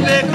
baby.